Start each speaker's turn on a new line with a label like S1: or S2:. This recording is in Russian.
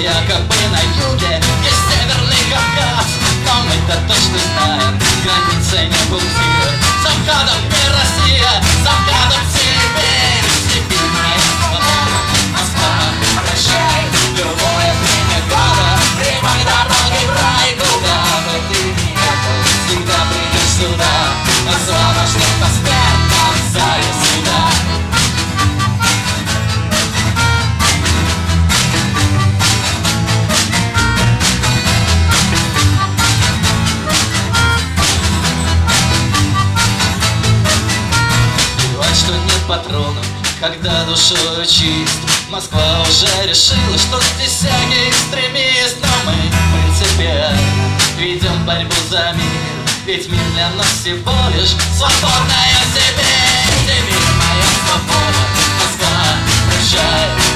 S1: якобы на юге Есть Северный Кавказ, но мы-то точно знаем Границей не пунктир, за входом мир Россия, за входом Сибирь. Когда душою чист Москва уже решила, что здесь всякий экстремист. Но мы принципиально ведем борьбу за мир. Ведь мир для нас всего лишь свободная Сибирь Сибирь, моя свобода, Москва, прощай